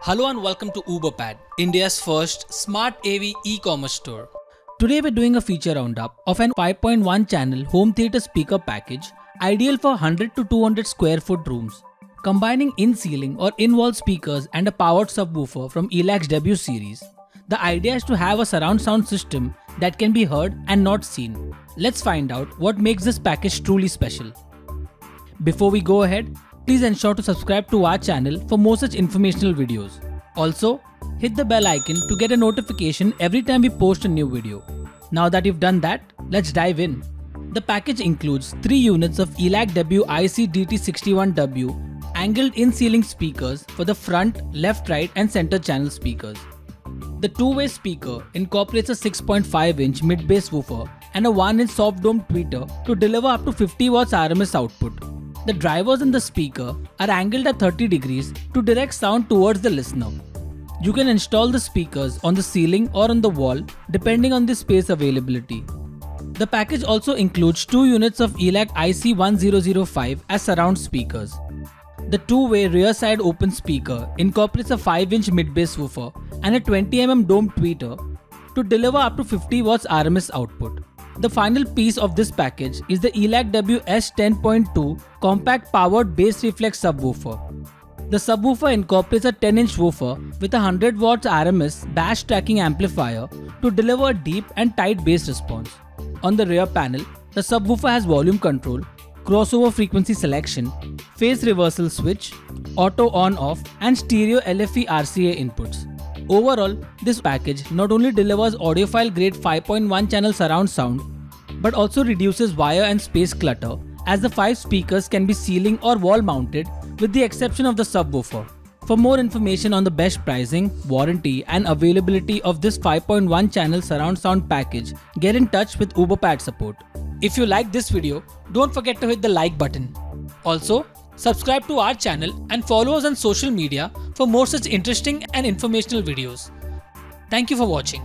Hello and welcome to Ooberpad, India's first smart AV e-commerce store. Today we're doing a feature roundup of an 5.1 channel home theater speaker package ideal for 100 to 200 square foot rooms, combining in-ceiling or in-wall speakers and a powered subwoofer from ELAC's Debut series. The idea is to have a surround sound system that can be heard and not seen. Let's find out what makes this package truly special. Before we go ahead, please ensure to subscribe to our channel for more such informational videos. Also, hit the bell icon to get a notification every time we post a new video. Now that you've done that, let's dive in. The package includes 3 units of ELAC Debut IC DT61W angled in-ceiling speakers for the front, left, right and center channel speakers. The two-way speaker incorporates a 6.5-inch mid-bass woofer and a 1-inch soft dome tweeter to deliver up to 50 watts RMS output. The drivers and the speaker are angled at 30 degrees to direct sound towards the listener. You can install the speakers on the ceiling or on the wall depending on the space availability. The package also includes two units of ELAC IC1005 as surround speakers. The two-way rear side open speaker incorporates a 5-inch mid-bass woofer and a 20mm dome tweeter to deliver up to 50 watts RMS output. The final piece of this package is the ELAC Debut S10.2 compact powered bass reflex subwoofer. The subwoofer incorporates a 10-inch woofer with a 100 watts RMS bass tracking amplifier to deliver a deep and tight bass response. On the rear panel, the subwoofer has volume control, crossover frequency selection, phase reversal switch, auto on off and stereo LFE RCA inputs. Overall, this package not only delivers audiophile grade 5.1 channel surround sound, but also reduces wire and space clutter as the 5 speakers can be ceiling or wall mounted with the exception of the subwoofer. For more information on the best pricing, warranty and availability of this 5.1 channel surround sound package, get in touch with Ooberpad support. If you like this video, don't forget to hit the like button. Also, subscribe to our channel and follow us on social media for more such interesting and informational videos. Thank you for watching.